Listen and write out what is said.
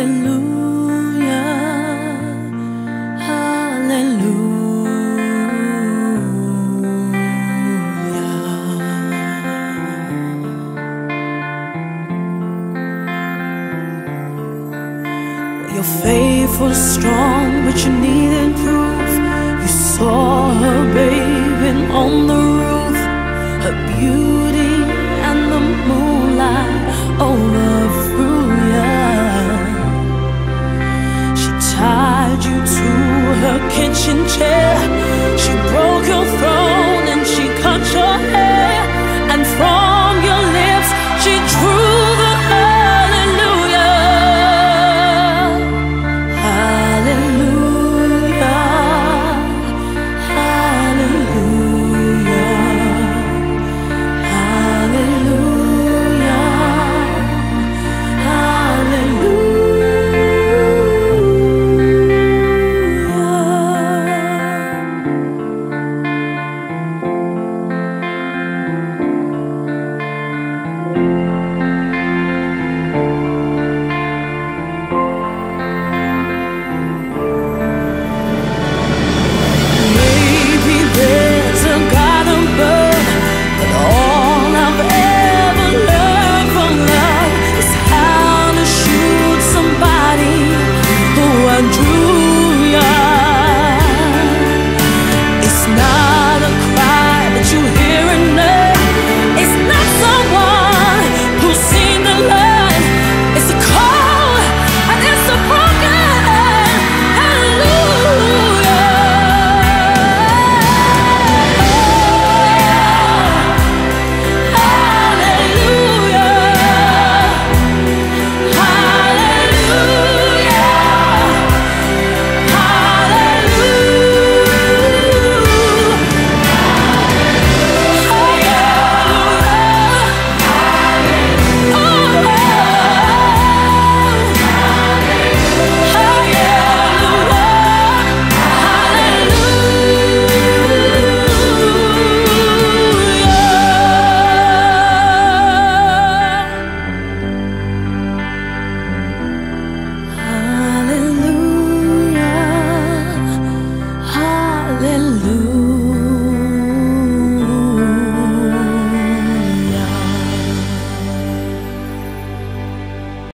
hallelujah, hallelujah. Your faith was strong, but you needed proof. You saw her bathing on the roof, her beauty you to her kitchen chair. She broke your throne.